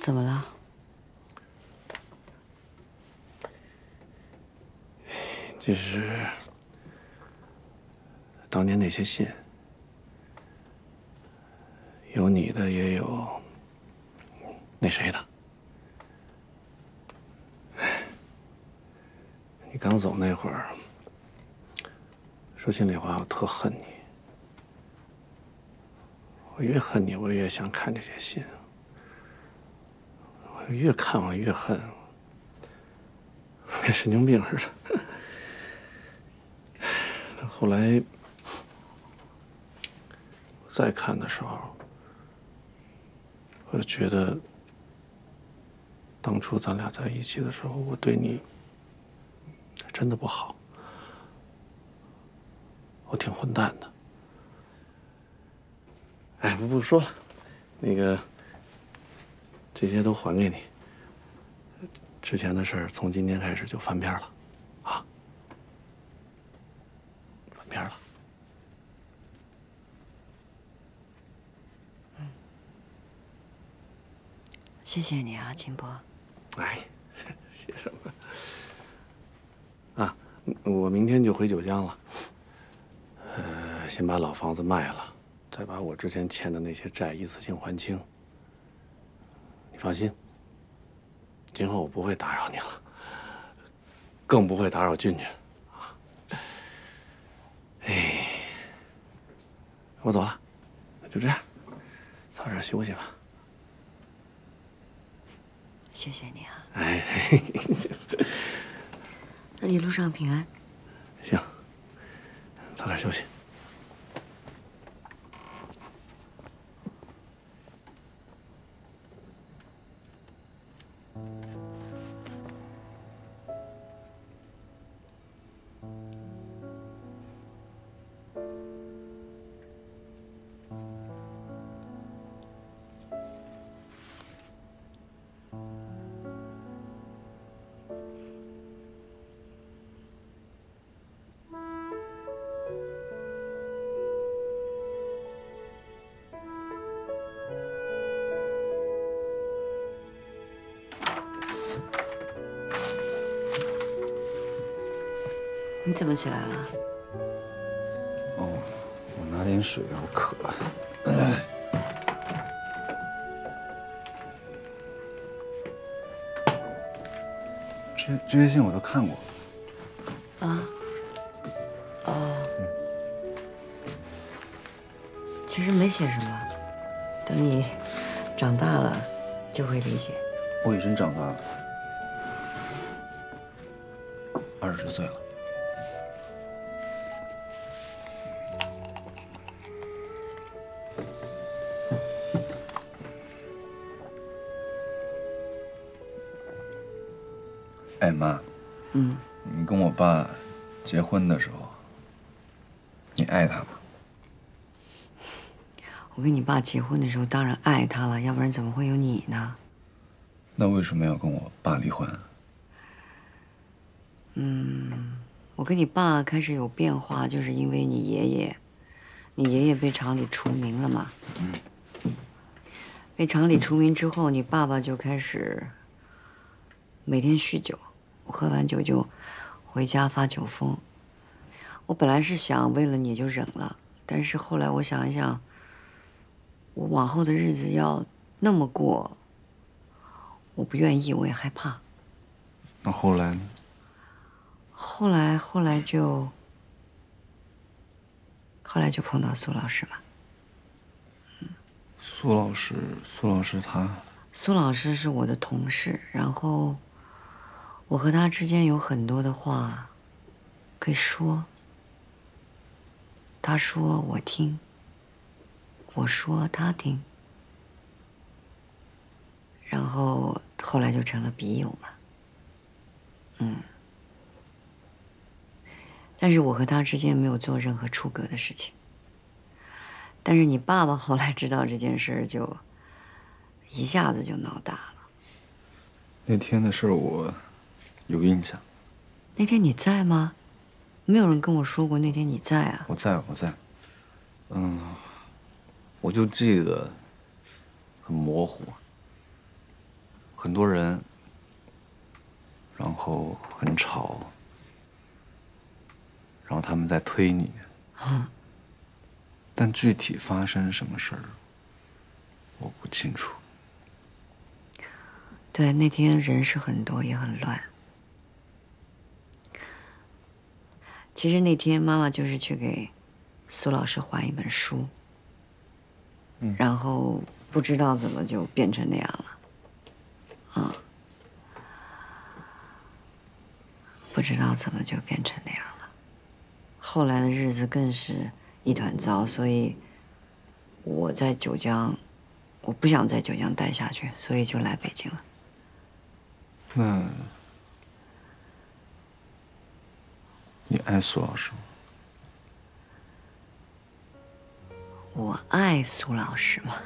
怎么了？就是当年那些信，有你的，也有那谁的。你刚走那会儿，说心里话，我特恨你。我越恨你，我越想看这些信。越看，我越恨，跟神经病似的。后来再看的时候，我就觉得当初咱俩在一起的时候，我对你真的不好，我挺混蛋的。哎，不不说了，那个这些都还给你。之前的事儿从今天开始就翻篇了。啊，翻篇了。谢谢你啊，金波。哎，谢什么？啊，我明天就回九江了。呃，先把老房子卖了，再把我之前欠的那些债一次性还清。你放心，今后我不会打扰你了，更不会打扰俊俊。啊哎，我走了，就这样，早点休息吧。谢谢你啊。哎，那你路上平安。行，早点休息。你怎么起来了？哦，我拿点水啊，我渴。这这些信我都看过。啊？哦。其实没写什么，等你长大了就会理解。我已经长大了，二十岁了。哎妈，嗯，你跟我爸结婚的时候，你爱他吗？我跟你爸结婚的时候当然爱他了，要不然怎么会有你呢？那为什么要跟我爸离婚？嗯，我跟你爸开始有变化，就是因为你爷爷，你爷爷被厂里除名了嘛。嗯。被厂里除名之后，你爸爸就开始每天酗酒。我喝完酒就回家发酒疯。我本来是想为了你就忍了，但是后来我想一想，我往后的日子要那么过，我不愿意，我也害怕。那后来呢？后来，后来就，后来就碰到苏老师了。苏老师，苏老师他，苏老师是我的同事，然后。我和他之间有很多的话可以说，他说我听，我说他听，然后后来就成了笔友嘛。嗯，但是我和他之间没有做任何出格的事情。但是你爸爸后来知道这件事，就一下子就闹大了。那天的事我。有印象，那天你在吗？没有人跟我说过那天你在啊。我在，我在。嗯，我就记得很模糊。很多人，然后很吵，然后他们在推你。嗯。但具体发生什么事儿，我不清楚。对，那天人是很多，也很乱。其实那天妈妈就是去给苏老师还一本书，然后不知道怎么就变成那样了，啊，不知道怎么就变成那样了。后来的日子更是一团糟，所以我在九江，我不想在九江待下去，所以就来北京了。那。你爱苏老师吗？我爱苏老师吗？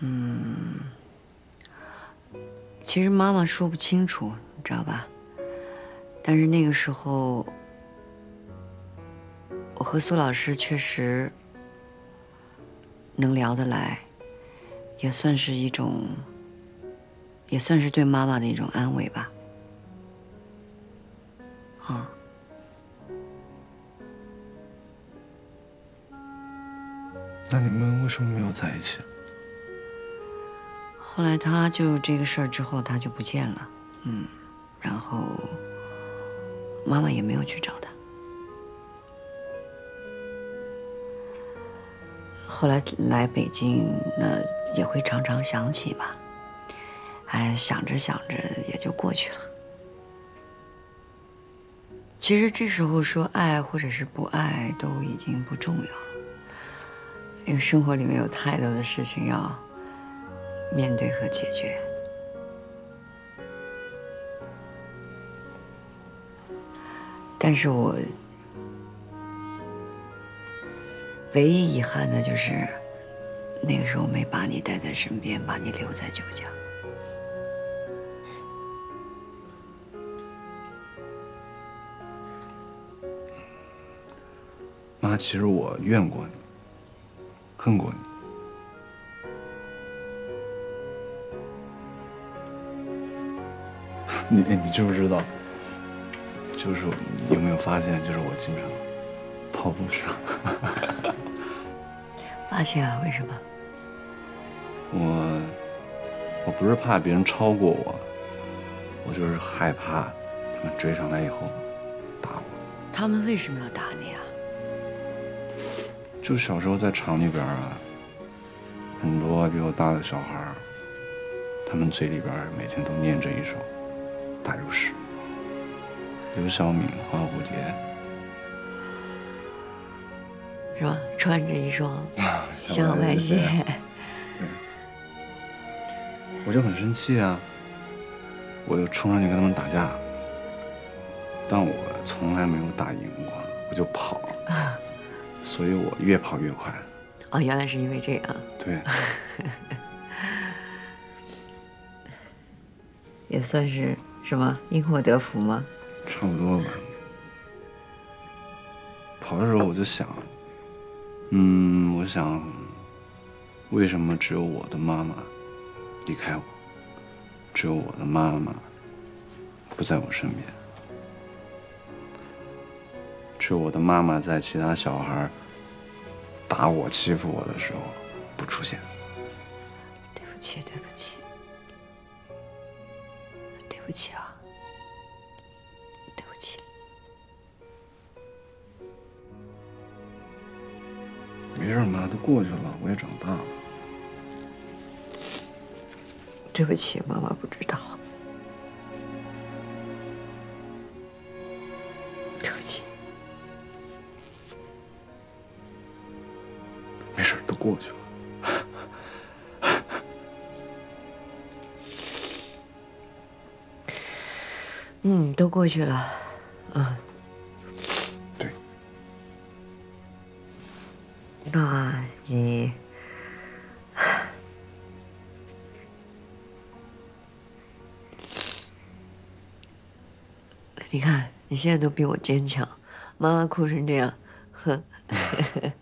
嗯，其实妈妈说不清楚，你知道吧？但是那个时候，我和苏老师确实能聊得来，也算是一种，也算是对妈妈的一种安慰吧。那你们为什么没有在一起？后来他就这个事儿之后，他就不见了，嗯，然后妈妈也没有去找他。后来来北京，那也会常常想起吧，哎，想着想着也就过去了。其实这时候说爱或者是不爱都已经不重要了，因为生活里面有太多的事情要面对和解决。但是我唯一遗憾的就是那个时候没把你带在身边，把你留在九江。妈，其实我怨过你，恨过你。你你知不知道？就是你有没有发现，就是我经常跑步时，发现啊？为什么？我我不是怕别人超过我，我就是害怕他们追上来以后打我。他们为什么要打？就小时候在厂里边啊，很多比我大的小孩他们嘴里边每天都念着一首《打油诗》，刘晓敏花蝴蝶，是吧？穿着一双 小白鞋，对，我就很生气啊，我就冲上去跟他们打架，但我从来没有打赢过，我就跑。所以我越跑越快。哦，原来是因为这样。对。也算是什么因祸得福吗？差不多吧。跑的时候我就想，嗯，我想，为什么只有我的妈妈离开我，只有我的妈妈不在我身边？只有我的妈妈在其他小孩打我、欺负我的时候不出现。对不起，对不起，对不起啊，对不起。没事妈，都过去了，我也长大了。对不起，妈妈不知道。过去了，嗯，都过去了，嗯，对，那你，你看你现在都比我坚强，妈妈哭成这样，呵。